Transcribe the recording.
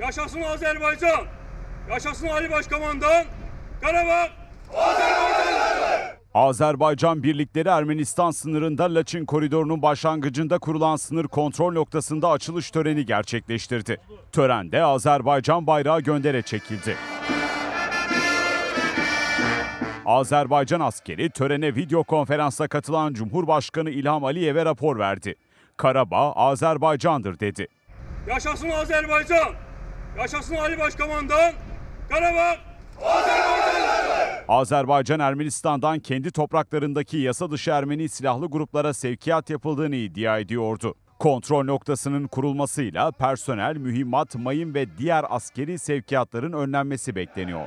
Yaşasın Azerbaycan. Yaşasın Ali Başkomandan. Karabağ Azerbaycan birlikleri Ermenistan sınırında Laçin koridorunun başlangıcında kurulan sınır kontrol noktasında açılış töreni gerçekleştirdi. Törende Azerbaycan bayrağı göndere çekildi. Azerbaycan askeri törene video konferansla katılan Cumhurbaşkanı İlham Aliyev'e rapor verdi. Karabağ Azerbaycan'dır dedi. Yaşasın Azerbaycan. Yaşasın Ali Başkomandan. Karabağ Azerbaycan Ermenistan'dan kendi topraklarındaki yasa dışı Ermeni silahlı gruplara sevkiyat yapıldığını iddia ediyordu. Kontrol noktasının kurulmasıyla personel, mühimmat, mayın ve diğer askeri sevkiyatların önlenmesi bekleniyor.